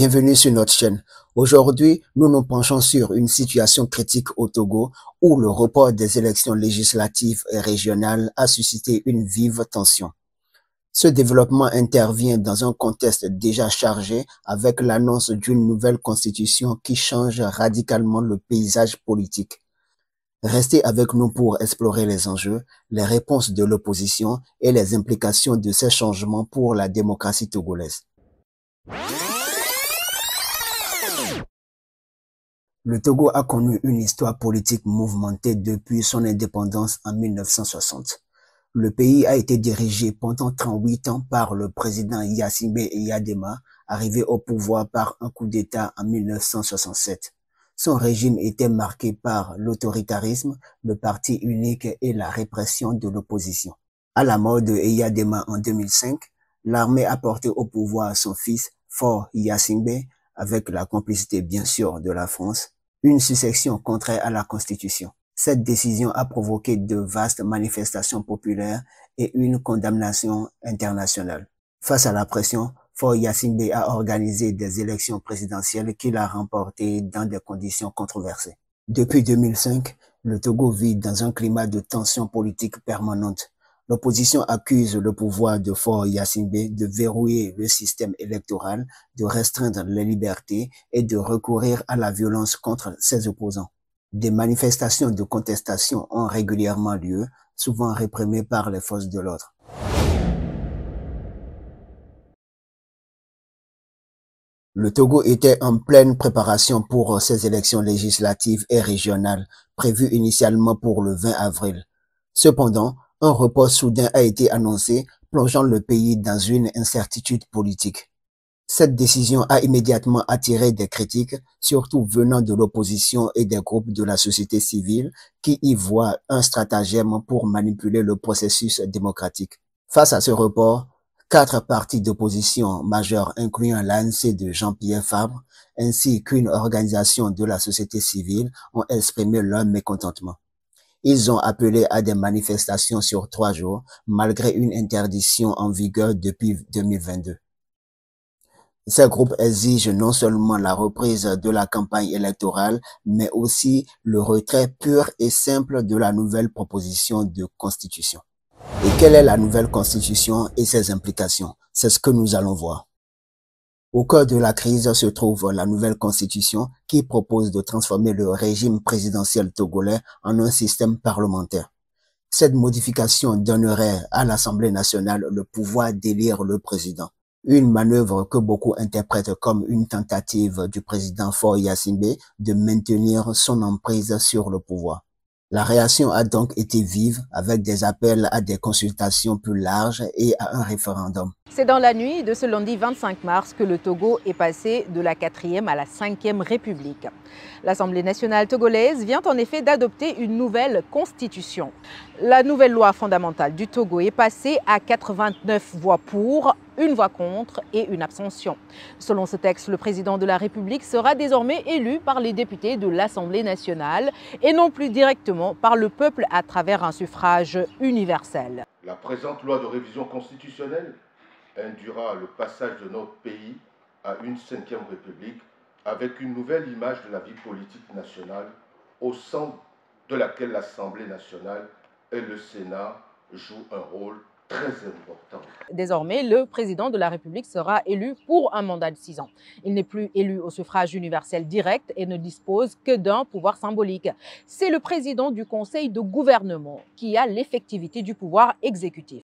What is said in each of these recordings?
Bienvenue sur notre chaîne. Aujourd'hui, nous nous penchons sur une situation critique au Togo où le report des élections législatives et régionales a suscité une vive tension. Ce développement intervient dans un contexte déjà chargé avec l'annonce d'une nouvelle constitution qui change radicalement le paysage politique. Restez avec nous pour explorer les enjeux, les réponses de l'opposition et les implications de ces changements pour la démocratie togolaise. Le Togo a connu une histoire politique mouvementée depuis son indépendance en 1960. Le pays a été dirigé pendant 38 ans par le président Yassimbe Eyadema, arrivé au pouvoir par un coup d'État en 1967. Son régime était marqué par l'autoritarisme, le parti unique et la répression de l'opposition. À la mort de Eyadema en 2005, l'armée a porté au pouvoir son fils, Fort Yassimbe, avec la complicité bien sûr de la France, une succession contraire à la Constitution. Cette décision a provoqué de vastes manifestations populaires et une condamnation internationale. Face à la pression, Fort Yassimbe a organisé des élections présidentielles qu'il a remportées dans des conditions controversées. Depuis 2005, le Togo vit dans un climat de tension politique permanente. L'opposition accuse le pouvoir de Fort Yassimbe de verrouiller le système électoral, de restreindre les libertés et de recourir à la violence contre ses opposants. Des manifestations de contestation ont régulièrement lieu, souvent réprimées par les forces de l'ordre. Le Togo était en pleine préparation pour ses élections législatives et régionales, prévues initialement pour le 20 avril. Cependant, un report soudain a été annoncé, plongeant le pays dans une incertitude politique. Cette décision a immédiatement attiré des critiques, surtout venant de l'opposition et des groupes de la société civile qui y voient un stratagème pour manipuler le processus démocratique. Face à ce report, quatre partis d'opposition majeurs incluant l'ANC de Jean-Pierre Fabre ainsi qu'une organisation de la société civile ont exprimé leur mécontentement. Ils ont appelé à des manifestations sur trois jours, malgré une interdiction en vigueur depuis 2022. Ces groupes exigent non seulement la reprise de la campagne électorale, mais aussi le retrait pur et simple de la nouvelle proposition de constitution. Et quelle est la nouvelle constitution et ses implications? C'est ce que nous allons voir. Au cœur de la crise se trouve la nouvelle constitution qui propose de transformer le régime présidentiel togolais en un système parlementaire. Cette modification donnerait à l'Assemblée nationale le pouvoir d'élire le président. Une manœuvre que beaucoup interprètent comme une tentative du président Faure Yassimbe de maintenir son emprise sur le pouvoir. La réaction a donc été vive avec des appels à des consultations plus larges et à un référendum. C'est dans la nuit de ce lundi 25 mars que le Togo est passé de la 4e à la 5e République. L'Assemblée nationale togolaise vient en effet d'adopter une nouvelle constitution. La nouvelle loi fondamentale du Togo est passée à 89 voix pour, une voix contre et une abstention. Selon ce texte, le président de la République sera désormais élu par les députés de l'Assemblée nationale et non plus directement par le peuple à travers un suffrage universel. La présente loi de révision constitutionnelle induira le passage de notre pays à une cinquième république avec une nouvelle image de la vie politique nationale au sein de laquelle l'Assemblée nationale et le Sénat jouent un rôle très important. Désormais, le président de la République sera élu pour un mandat de six ans. Il n'est plus élu au suffrage universel direct et ne dispose que d'un pouvoir symbolique. C'est le président du Conseil de gouvernement qui a l'effectivité du pouvoir exécutif.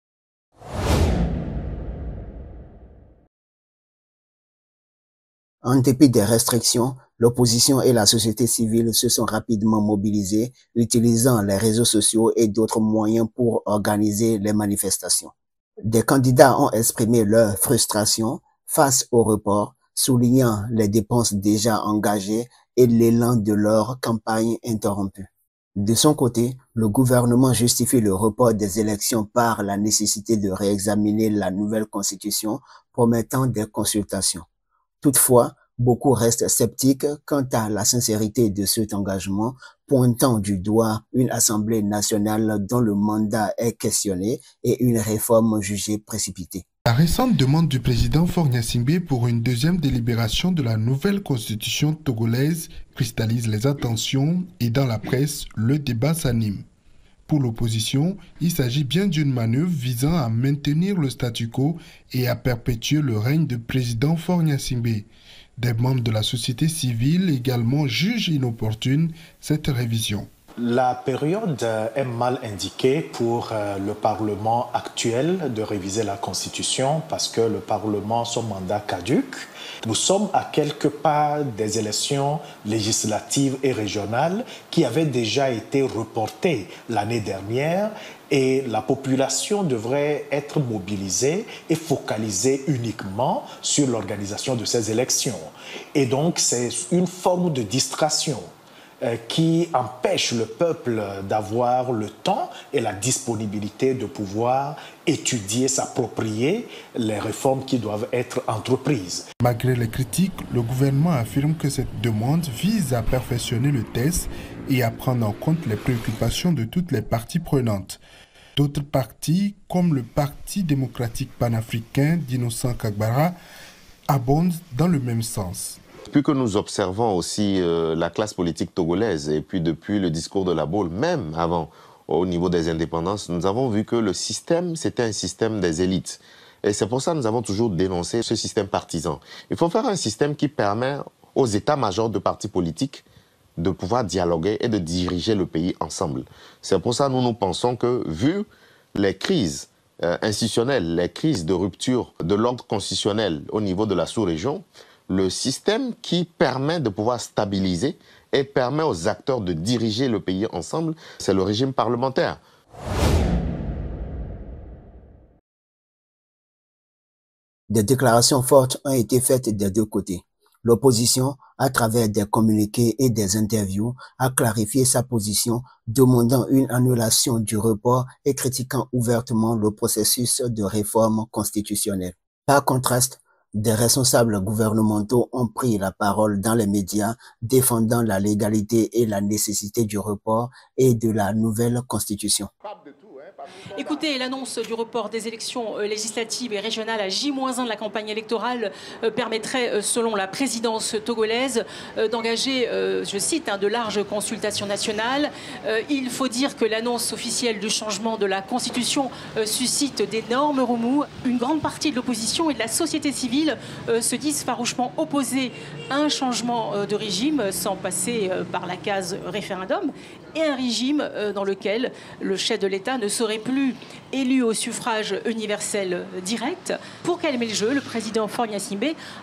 En dépit des restrictions, l'opposition et la société civile se sont rapidement mobilisées, utilisant les réseaux sociaux et d'autres moyens pour organiser les manifestations. Des candidats ont exprimé leur frustration face au report, soulignant les dépenses déjà engagées et l'élan de leur campagne interrompue. De son côté, le gouvernement justifie le report des élections par la nécessité de réexaminer la nouvelle constitution promettant des consultations. Toutefois, beaucoup restent sceptiques quant à la sincérité de cet engagement, pointant du doigt une Assemblée nationale dont le mandat est questionné et une réforme jugée précipitée. La récente demande du président Faure pour une deuxième délibération de la nouvelle constitution togolaise cristallise les attentions et dans la presse, le débat s'anime. Pour l'opposition, il s'agit bien d'une manœuvre visant à maintenir le statu quo et à perpétuer le règne du président Faure Des membres de la société civile également jugent inopportune cette révision. La période est mal indiquée pour euh, le Parlement actuel de réviser la Constitution parce que le Parlement, son mandat caduque. Nous sommes à quelques pas des élections législatives et régionales qui avaient déjà été reportées l'année dernière et la population devrait être mobilisée et focalisée uniquement sur l'organisation de ces élections. Et donc c'est une forme de distraction qui empêche le peuple d'avoir le temps et la disponibilité de pouvoir étudier, s'approprier les réformes qui doivent être entreprises. Malgré les critiques, le gouvernement affirme que cette demande vise à perfectionner le test et à prendre en compte les préoccupations de toutes les parties prenantes. D'autres partis, comme le Parti démocratique panafricain d'Innocent Kagbara, abondent dans le même sens. Depuis que nous observons aussi euh, la classe politique togolaise, et puis depuis le discours de la Baule, même avant, au niveau des indépendances, nous avons vu que le système, c'était un système des élites. Et c'est pour ça que nous avons toujours dénoncé ce système partisan. Il faut faire un système qui permet aux états-majors de partis politiques de pouvoir dialoguer et de diriger le pays ensemble. C'est pour ça que nous nous pensons que, vu les crises euh, institutionnelles, les crises de rupture de l'ordre constitutionnel au niveau de la sous-région, le système qui permet de pouvoir stabiliser et permet aux acteurs de diriger le pays ensemble, c'est le régime parlementaire. Des déclarations fortes ont été faites des deux côtés. L'opposition, à travers des communiqués et des interviews, a clarifié sa position, demandant une annulation du report et critiquant ouvertement le processus de réforme constitutionnelle. Par contraste, des responsables gouvernementaux ont pris la parole dans les médias défendant la légalité et la nécessité du report et de la nouvelle constitution. Écoutez, l'annonce du report des élections euh, législatives et régionales à J-1 de la campagne électorale euh, permettrait, euh, selon la présidence togolaise, d'engager, je cite, hein, de larges consultations nationales. Il faut dire que l'annonce officielle du changement de la Constitution suscite d'énormes remous. Une grande partie de l'opposition et de la société civile se disent farouchement opposés à un changement de régime sans passer par la case référendum et un régime dans lequel le chef de l'État ne serait plus élu au suffrage universel direct. Pour calmer le jeu, le président Faure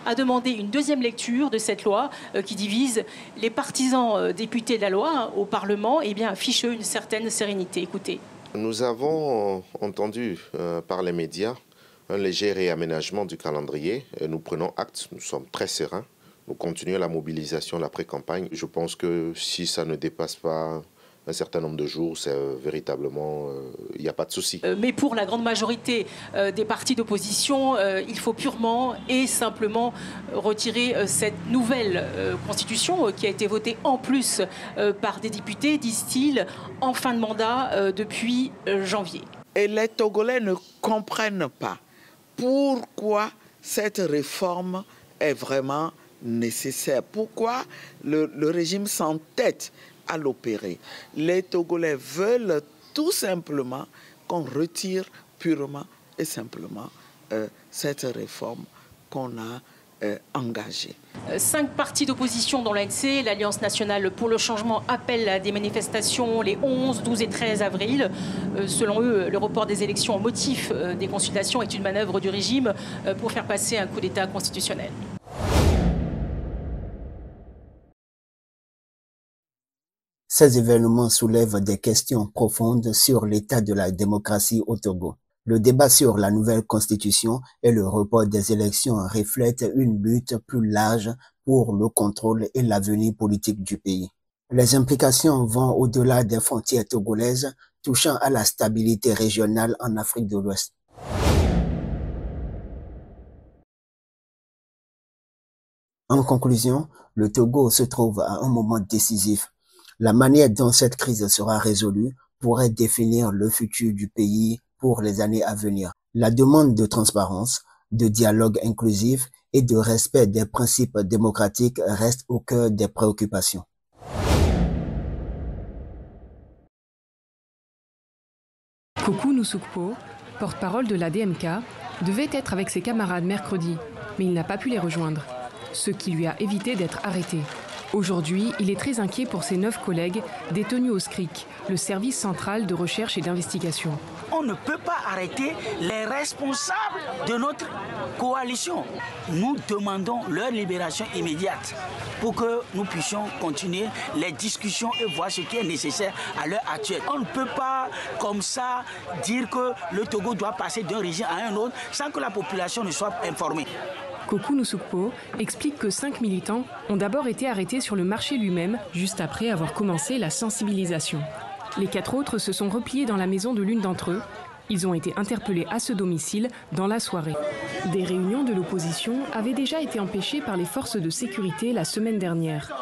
a demandé une deuxième lecture de cette loi euh, qui divise les partisans euh, députés de la loi au Parlement et bien affiche une certaine sérénité. Écoutez. Nous avons entendu euh, par les médias un léger réaménagement du calendrier. Et nous prenons acte, nous sommes très sereins. Nous continuons la mobilisation, la pré-campagne. Je pense que si ça ne dépasse pas un certain nombre de jours, c'est euh, véritablement, il euh, n'y a pas de souci. Euh, mais pour la grande majorité des partis d'opposition, il faut purement et simplement retirer cette nouvelle constitution qui a été votée en plus par des députés, disent-ils, en fin de mandat depuis janvier. Et les Togolais ne comprennent pas pourquoi cette réforme est vraiment nécessaire. Pourquoi le, le régime s'entête à l'opérer. Les Togolais veulent tout simplement qu'on retire purement et simplement euh, cette réforme qu'on a euh, engagée. Cinq partis d'opposition dans l'ANC, l'Alliance nationale pour le changement appelle à des manifestations les 11, 12 et 13 avril. Euh, selon eux, le report des élections au motif des consultations est une manœuvre du régime pour faire passer un coup d'État constitutionnel. Ces événements soulèvent des questions profondes sur l'état de la démocratie au Togo. Le débat sur la nouvelle constitution et le report des élections reflètent une lutte plus large pour le contrôle et l'avenir politique du pays. Les implications vont au-delà des frontières togolaises, touchant à la stabilité régionale en Afrique de l'Ouest. En conclusion, le Togo se trouve à un moment décisif la manière dont cette crise sera résolue pourrait définir le futur du pays pour les années à venir. La demande de transparence, de dialogue inclusif et de respect des principes démocratiques reste au cœur des préoccupations. Koku Nusukpo, porte-parole de la DMK, devait être avec ses camarades mercredi, mais il n'a pas pu les rejoindre, ce qui lui a évité d'être arrêté. Aujourd'hui, il est très inquiet pour ses neuf collègues détenus au SCRIC, le service central de recherche et d'investigation. On ne peut pas arrêter les responsables de notre coalition. Nous demandons leur libération immédiate pour que nous puissions continuer les discussions et voir ce qui est nécessaire à l'heure actuelle. On ne peut pas comme ça dire que le Togo doit passer d'un régime à un autre sans que la population ne soit informée. Koku Nusukpo explique que cinq militants ont d'abord été arrêtés sur le marché lui-même, juste après avoir commencé la sensibilisation. Les quatre autres se sont repliés dans la maison de l'une d'entre eux. Ils ont été interpellés à ce domicile dans la soirée. Des réunions de l'opposition avaient déjà été empêchées par les forces de sécurité la semaine dernière.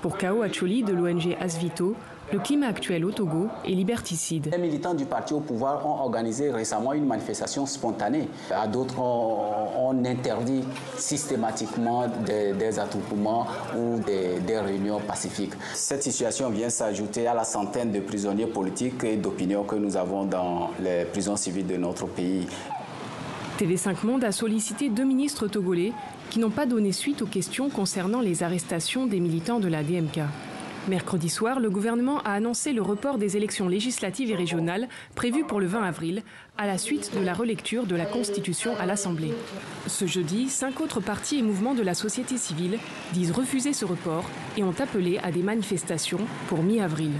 Pour Kao Acholi de l'ONG Asvito, le climat actuel au Togo est liberticide. Les militants du parti au pouvoir ont organisé récemment une manifestation spontanée. À d'autres, on, on, interdit systématiquement des, des attroupements ou des, des, réunions pacifiques. Cette situation vient s'ajouter à la centaine de prisonniers politiques et d'opinion que nous avons dans les prisons civiles de notre pays. TV5 Monde a sollicité deux ministres togolais qui n'ont pas donné suite aux questions concernant les arrestations des militants de la DMK. Mercredi soir, le gouvernement a annoncé le report des élections législatives et régionales prévues pour le 20 avril, à la suite de la relecture de la Constitution à l'Assemblée. Ce jeudi, cinq autres partis et mouvements de la société civile disent refuser ce report et ont appelé à des manifestations pour mi-avril.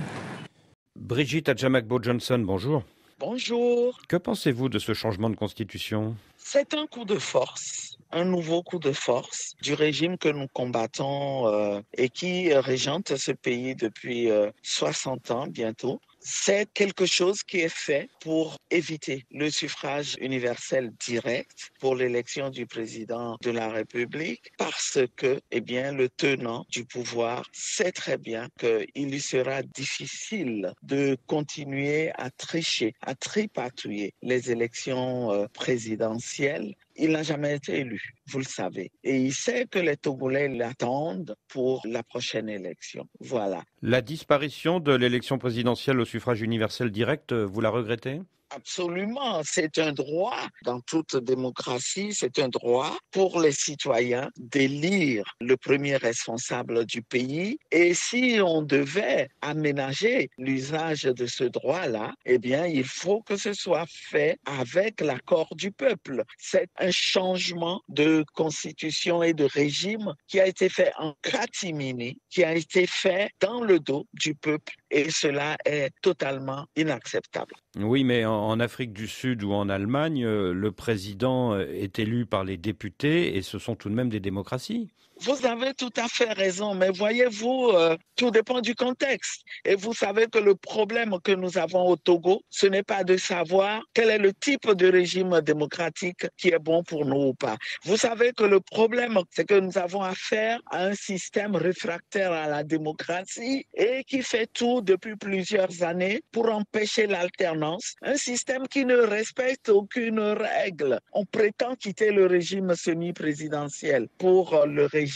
Brigitte Adjamakbo-Johnson, bonjour. Bonjour. Que pensez-vous de ce changement de constitution? C'est un coup de force un nouveau coup de force du régime que nous combattons euh, et qui régente ce pays depuis euh, 60 ans bientôt. C'est quelque chose qui est fait pour éviter le suffrage universel direct pour l'élection du président de la République parce que, eh bien, le tenant du pouvoir sait très bien qu'il lui sera difficile de continuer à tricher, à tripatouiller les élections euh, présidentielles il n'a jamais été élu, vous le savez. Et il sait que les Togolais l'attendent pour la prochaine élection. Voilà. La disparition de l'élection présidentielle au suffrage universel direct, vous la regrettez? Absolument, c'est un droit dans toute démocratie, c'est un droit pour les citoyens d'élire le premier responsable du pays. Et si on devait aménager l'usage de ce droit-là, eh bien, il faut que ce soit fait avec l'accord du peuple. C'est un changement de constitution et de régime qui a été fait en catimini, qui a été fait dans le dos du peuple et cela est totalement inacceptable. Oui, mais en Afrique du Sud ou en Allemagne, le président est élu par les députés et ce sont tout de même des démocraties. Vous avez tout à fait raison, mais voyez-vous, euh, tout dépend du contexte. Et vous savez que le problème que nous avons au Togo, ce n'est pas de savoir quel est le type de régime démocratique qui est bon pour nous ou pas. Vous savez que le problème, c'est que nous avons affaire à un système réfractaire à la démocratie et qui fait tout depuis plusieurs années pour empêcher l'alternance. Un système qui ne respecte aucune règle. On prétend quitter le régime semi-présidentiel pour le régime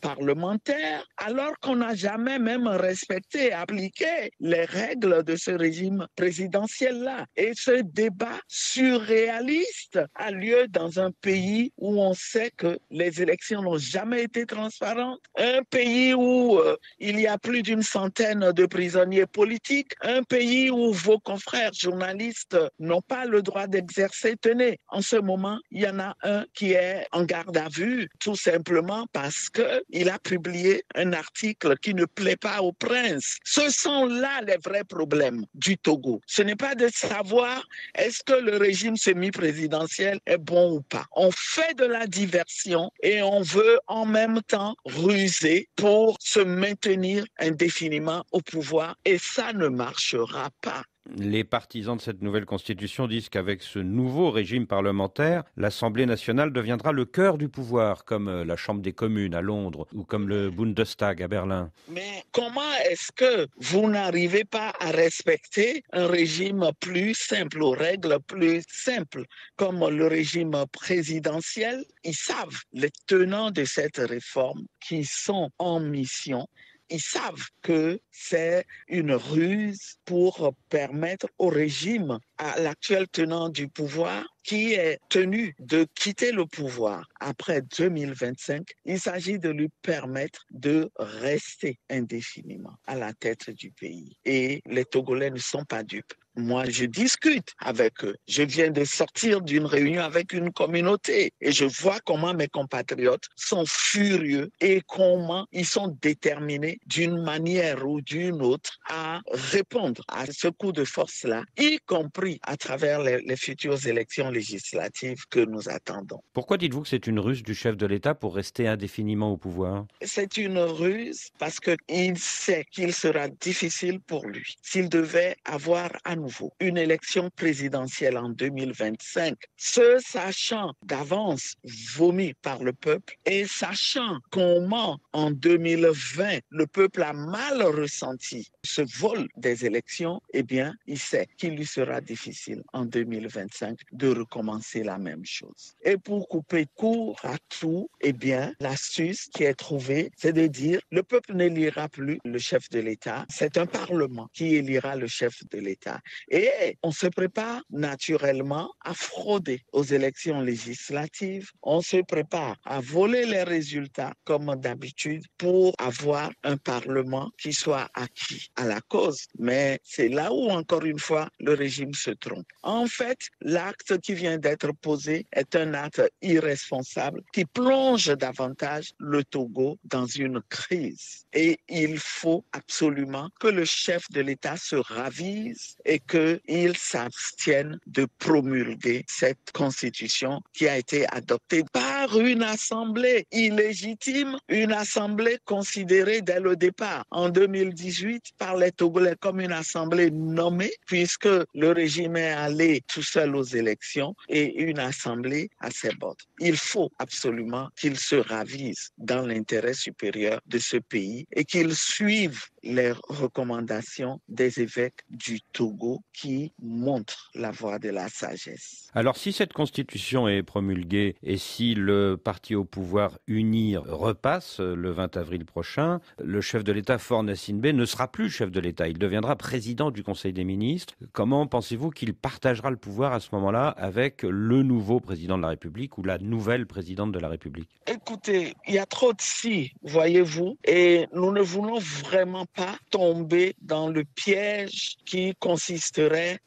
parlementaire, alors qu'on n'a jamais même respecté appliqué les règles de ce régime présidentiel-là. Et ce débat surréaliste a lieu dans un pays où on sait que les élections n'ont jamais été transparentes, un pays où euh, il y a plus d'une centaine de prisonniers politiques, un pays où vos confrères journalistes n'ont pas le droit d'exercer. Tenez, en ce moment, il y en a un qui est en garde à vue, tout simplement parce qu'il a publié un article qui ne plaît pas au prince. Ce sont là les vrais problèmes du Togo. Ce n'est pas de savoir est-ce que le régime semi-présidentiel est bon ou pas. On fait de la diversion et on veut en même temps ruser pour se maintenir indéfiniment au pouvoir et ça ne marchera pas. Les partisans de cette nouvelle constitution disent qu'avec ce nouveau régime parlementaire, l'Assemblée nationale deviendra le cœur du pouvoir, comme euh, la Chambre des communes à Londres ou comme le Bundestag à Berlin. Mais comment est-ce que vous n'arrivez pas à respecter un régime plus simple, aux règles plus simples, comme le régime présidentiel? Ils savent, les tenants de cette réforme, qui sont en mission, ils savent que c'est une ruse pour permettre au régime, à l'actuel tenant du pouvoir, qui est tenu de quitter le pouvoir après 2025, il s'agit de lui permettre de rester indéfiniment à la tête du pays. Et les Togolais ne sont pas dupes. Moi, je discute avec eux. Je viens de sortir d'une réunion avec une communauté et je vois comment mes compatriotes sont furieux et comment ils sont déterminés d'une manière ou d'une autre à répondre à ce coup de force-là, y compris à travers les, les futures élections législatives que nous attendons. Pourquoi dites-vous que c'est une ruse du chef de l'État pour rester indéfiniment au pouvoir? C'est une ruse parce qu'il sait qu'il sera difficile pour lui s'il devait avoir à une élection présidentielle en 2025, ce sachant d'avance vomi par le peuple et sachant comment en 2020 le peuple a mal ressenti ce vol des élections, eh bien, il sait qu'il lui sera difficile en 2025 de recommencer la même chose. Et pour couper court à tout, eh bien, l'astuce qui est trouvée, c'est de dire le peuple n'élira plus le chef de l'État, c'est un parlement qui élira le chef de l'État. Et on se prépare naturellement à frauder aux élections législatives, on se prépare à voler les résultats comme d'habitude pour avoir un parlement qui soit acquis à la cause. Mais c'est là où, encore une fois, le régime se trompe. En fait, l'acte qui vient d'être posé est un acte irresponsable qui plonge davantage le Togo dans une crise. Et il faut absolument que le chef de l'État se ravise et qu'il s'abstienne de promulguer cette constitution qui a été adoptée par une assemblée illégitime, une assemblée considérée dès le départ en 2018 par les Togolais comme une assemblée nommée puisque le régime est allé tout seul aux élections et une assemblée à ses bords. Il faut absolument qu'il se ravise dans l'intérêt supérieur de ce pays et qu'il suive les recommandations des évêques du Togo qui montrent la voie de la sagesse. Alors si cette constitution est promulguée et si le parti au pouvoir uni repasse le 20 avril prochain, le chef de l'État Fort Nassinbe ne sera plus chef de l'État, il deviendra président du Conseil des ministres. Comment pensez-vous qu'il partagera le pouvoir à ce moment-là avec le nouveau président de la République ou la nouvelle présidente de la République? Écoutez, il y a trop de si, voyez-vous, et nous ne voulons vraiment pas tomber dans le piège qui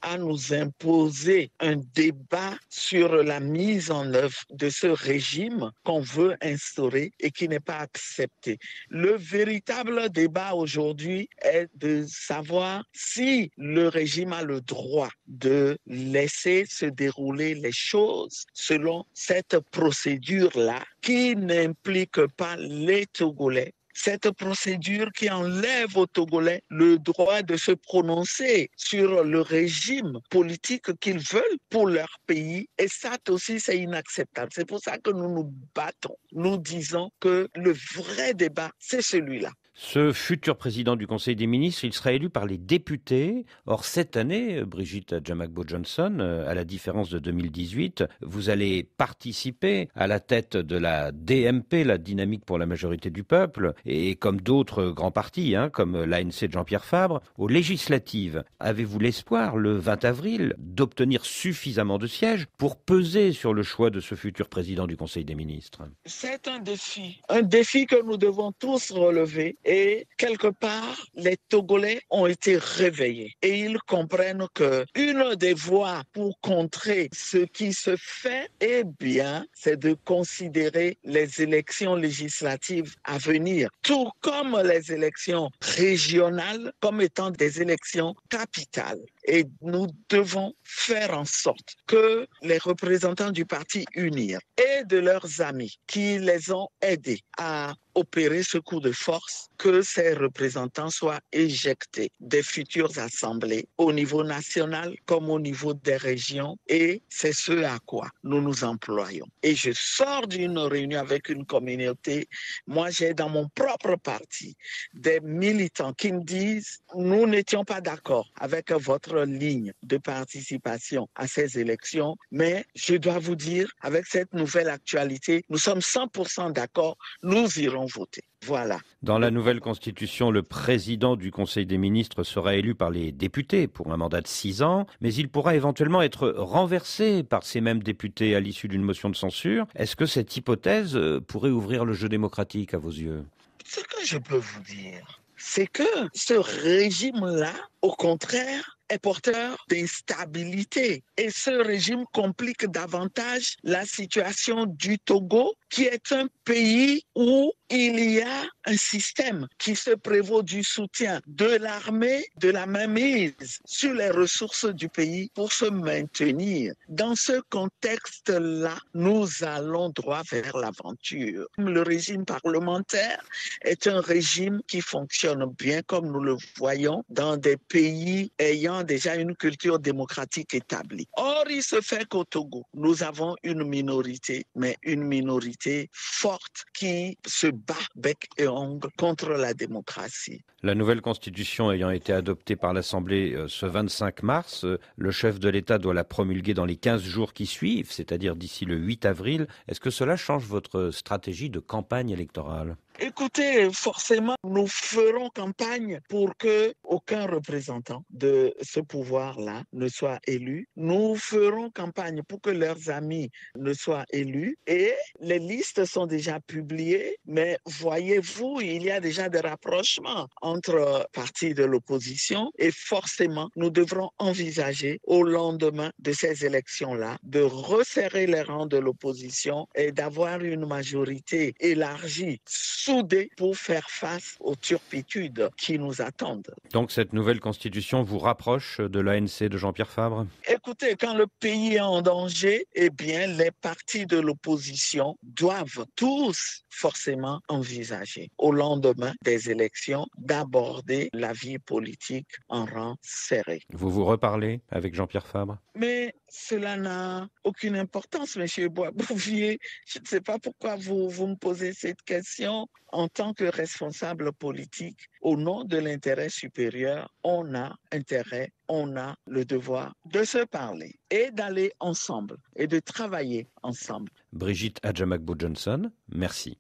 à nous imposer un débat sur la mise en œuvre de ce régime qu'on veut instaurer et qui n'est pas accepté. Le véritable débat aujourd'hui est de savoir si le régime a le droit de laisser se dérouler les choses selon cette procédure-là qui n'implique pas les Togolais cette procédure qui enlève aux Togolais le droit de se prononcer sur le régime politique qu'ils veulent pour leur pays. Et ça aussi, c'est inacceptable. C'est pour ça que nous nous battons. Nous disons que le vrai débat, c'est celui-là. Ce futur président du Conseil des ministres, il sera élu par les députés. Or, cette année, Brigitte Jamagbo Johnson, à la différence de 2018, vous allez participer à la tête de la DMP, la dynamique pour la majorité du peuple, et comme d'autres grands partis, hein, comme l'ANC de Jean-Pierre Fabre, aux législatives. Avez-vous l'espoir, le 20 avril, d'obtenir suffisamment de sièges pour peser sur le choix de ce futur président du Conseil des ministres? C'est un défi, un défi que nous devons tous relever et quelque part, les Togolais ont été réveillés et ils comprennent que une des voies pour contrer ce qui se fait, eh bien, c'est de considérer les élections législatives à venir, tout comme les élections régionales, comme étant des élections capitales. Et nous devons faire en sorte que les représentants du parti Unir et de leurs amis qui les ont aidés à opérer ce coup de force, que ces représentants soient éjectés des futures assemblées au niveau national comme au niveau des régions et c'est ce à quoi nous nous employons. Et je sors d'une réunion avec une communauté, moi j'ai dans mon propre parti des militants qui me disent nous n'étions pas d'accord avec votre ligne de participation à ces élections, mais je dois vous dire avec cette nouvelle actualité, nous sommes 100% d'accord, nous irons voter. Voilà. Dans la nouvelle constitution, le président du Conseil des ministres sera élu par les députés pour un mandat de six ans, mais il pourra éventuellement être renversé par ces mêmes députés à l'issue d'une motion de censure. Est-ce que cette hypothèse euh, pourrait ouvrir le jeu démocratique à vos yeux? Ce que je peux vous dire, c'est que ce régime-là, au contraire, est porteur d'instabilité. Et ce régime complique davantage la situation du Togo, qui est un pays où il y a un système qui se prévaut du soutien de l'armée, de la mainmise sur les ressources du pays pour se maintenir. Dans ce contexte-là, nous allons droit vers l'aventure. Le régime parlementaire est un régime qui fonctionne bien comme nous le voyons dans des pays ayant déjà une culture démocratique établie. Or, il se fait qu'au Togo, nous avons une minorité, mais une minorité forte qui se bat bec et ongle contre la démocratie. La nouvelle constitution ayant été adoptée par l'Assemblée euh, ce 25 mars, euh, le chef de l'État doit la promulguer dans les 15 jours qui suivent, c'est-à-dire d'ici le 8 avril. Est-ce que cela change votre stratégie de campagne électorale? Écoutez, forcément, nous ferons campagne pour que aucun représentant de ce pouvoir-là ne soit élu. Nous ferons campagne pour que leurs amis ne soient élus. Et les listes sont déjà publiées, mais voyez-vous, il y a déjà des rapprochements entre partis de l'opposition et forcément, nous devrons envisager au lendemain de ces élections-là de resserrer les rangs de l'opposition et d'avoir une majorité élargie soudés pour faire face aux turpitudes qui nous attendent. Donc cette nouvelle constitution vous rapproche de l'ANC de Jean-Pierre Fabre? Écoutez, quand le pays est en danger, eh bien, les partis de l'opposition doivent tous forcément envisager, au lendemain des élections, d'aborder la vie politique en rang serré. Vous vous reparlez avec Jean-Pierre Fabre? Mais cela n'a aucune importance, Monsieur Boisbouvier. Je ne sais pas pourquoi vous, vous me posez cette question. En tant que responsable politique, au nom de l'intérêt supérieur, on a intérêt, on a le devoir de se parler et d'aller ensemble et de travailler ensemble. Brigitte Adjamakbo Johnson, merci.